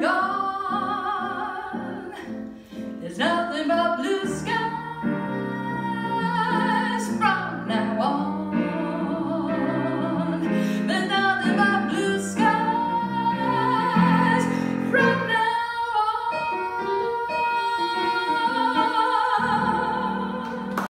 gone. There's nothing but